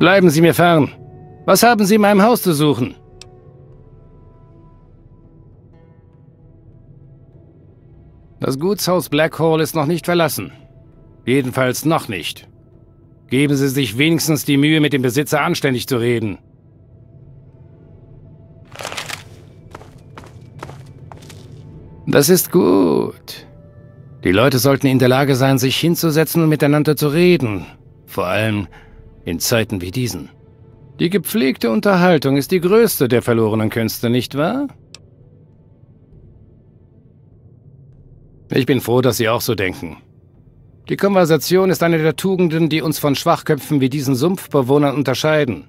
Bleiben Sie mir fern. Was haben Sie in meinem Haus zu suchen? Das Gutshaus Blackhall ist noch nicht verlassen. Jedenfalls noch nicht. Geben Sie sich wenigstens die Mühe, mit dem Besitzer anständig zu reden. Das ist gut. Die Leute sollten in der Lage sein, sich hinzusetzen und miteinander zu reden. Vor allem in Zeiten wie diesen. Die gepflegte Unterhaltung ist die größte der verlorenen Künste, nicht wahr? Ich bin froh, dass Sie auch so denken. Die Konversation ist eine der Tugenden, die uns von Schwachköpfen wie diesen Sumpfbewohnern unterscheiden.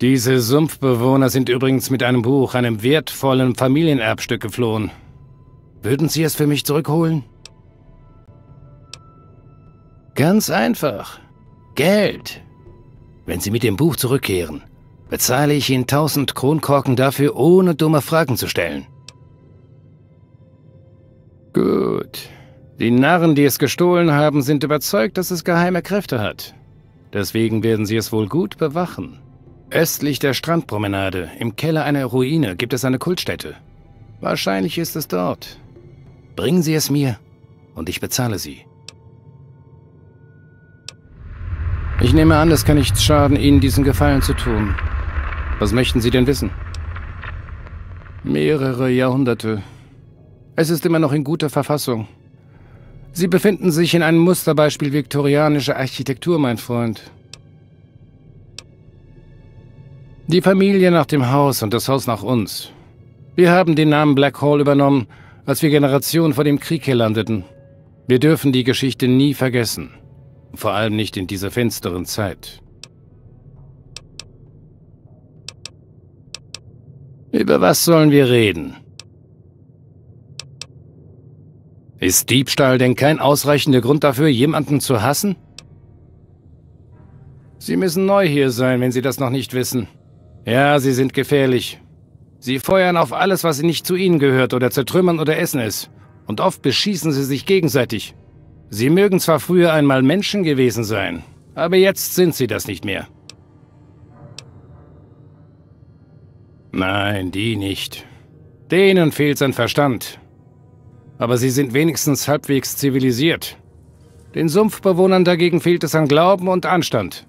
Diese Sumpfbewohner sind übrigens mit einem Buch, einem wertvollen Familienerbstück geflohen. Würden Sie es für mich zurückholen? Ganz einfach. Geld. Wenn Sie mit dem Buch zurückkehren, bezahle ich Ihnen tausend Kronkorken dafür, ohne dumme Fragen zu stellen. Gut. Die Narren, die es gestohlen haben, sind überzeugt, dass es geheime Kräfte hat. Deswegen werden sie es wohl gut bewachen. Östlich der Strandpromenade, im Keller einer Ruine, gibt es eine Kultstätte. Wahrscheinlich ist es dort. Bringen Sie es mir und ich bezahle Sie. Ich nehme an, es kann nichts schaden, Ihnen diesen Gefallen zu tun. Was möchten Sie denn wissen? Mehrere Jahrhunderte. Es ist immer noch in guter Verfassung. Sie befinden sich in einem Musterbeispiel viktorianischer Architektur, mein Freund. Die Familie nach dem Haus und das Haus nach uns. Wir haben den Namen Black Hall übernommen, als wir Generationen vor dem Krieg hier landeten. Wir dürfen die Geschichte nie vergessen. Vor allem nicht in dieser finsteren Zeit. Über was sollen wir reden? Ist Diebstahl denn kein ausreichender Grund dafür, jemanden zu hassen? Sie müssen neu hier sein, wenn Sie das noch nicht wissen. Ja, Sie sind gefährlich. Sie feuern auf alles, was nicht zu Ihnen gehört oder zertrümmern oder essen es. Und oft beschießen Sie sich gegenseitig. Sie mögen zwar früher einmal Menschen gewesen sein, aber jetzt sind Sie das nicht mehr. Nein, die nicht. Denen fehlt sein Verstand. Aber sie sind wenigstens halbwegs zivilisiert. Den Sumpfbewohnern dagegen fehlt es an Glauben und Anstand.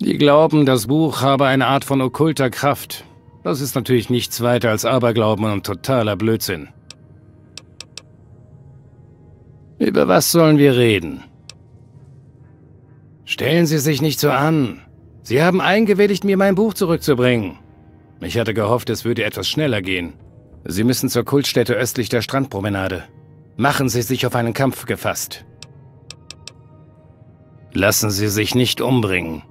Die glauben, das Buch habe eine Art von okkulter Kraft. Das ist natürlich nichts weiter als Aberglauben und totaler Blödsinn. Über was sollen wir reden? Stellen Sie sich nicht so an. Sie haben eingewilligt, mir mein Buch zurückzubringen. Ich hatte gehofft, es würde etwas schneller gehen. Sie müssen zur Kultstätte östlich der Strandpromenade. Machen Sie sich auf einen Kampf gefasst. Lassen Sie sich nicht umbringen.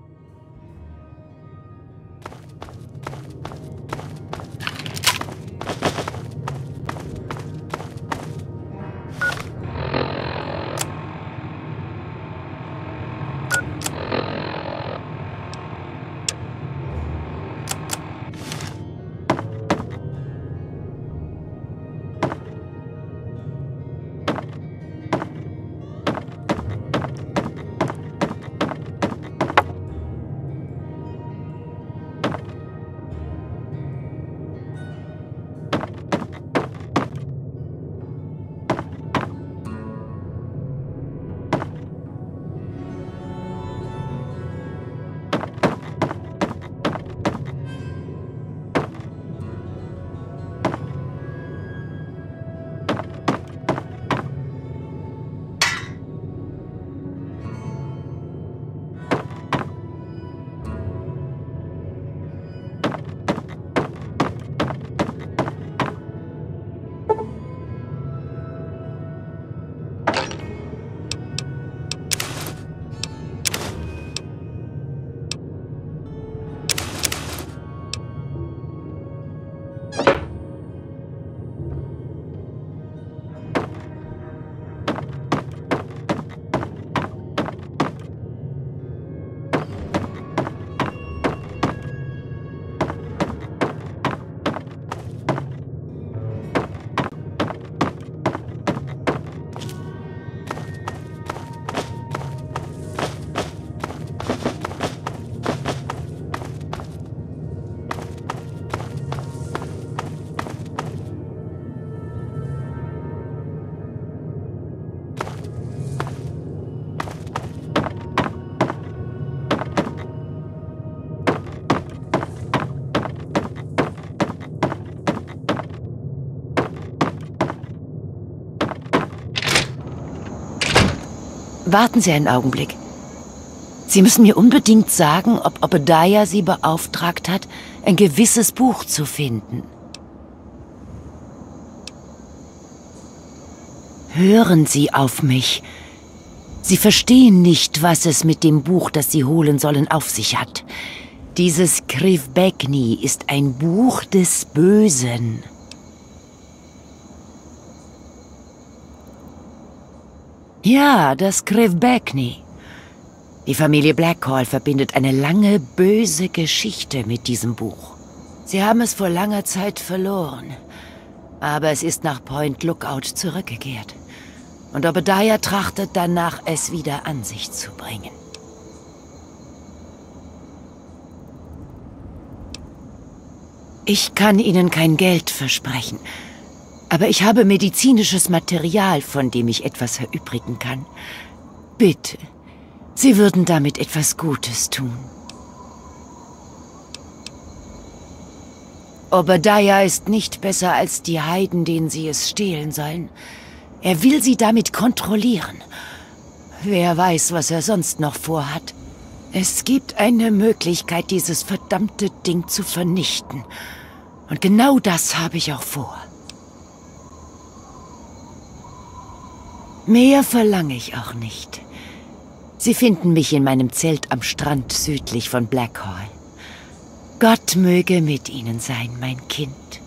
Warten Sie einen Augenblick. Sie müssen mir unbedingt sagen, ob Obadiah Sie beauftragt hat, ein gewisses Buch zu finden. Hören Sie auf mich. Sie verstehen nicht, was es mit dem Buch, das Sie holen sollen, auf sich hat. Dieses Krivbekni ist ein Buch des Bösen. Ja, das Krivbekni. Die Familie Blackhall verbindet eine lange, böse Geschichte mit diesem Buch. Sie haben es vor langer Zeit verloren. Aber es ist nach Point Lookout zurückgekehrt. Und Obadiah trachtet danach, es wieder an sich zu bringen. Ich kann Ihnen kein Geld versprechen, aber ich habe medizinisches Material, von dem ich etwas verübrigen kann. Bitte, Sie würden damit etwas Gutes tun. Obadiah ist nicht besser als die Heiden, denen sie es stehlen sollen. Er will sie damit kontrollieren. Wer weiß, was er sonst noch vorhat. Es gibt eine Möglichkeit, dieses verdammte Ding zu vernichten. Und genau das habe ich auch vor. Mehr verlange ich auch nicht. Sie finden mich in meinem Zelt am Strand südlich von Blackhall. Gott möge mit Ihnen sein, mein Kind.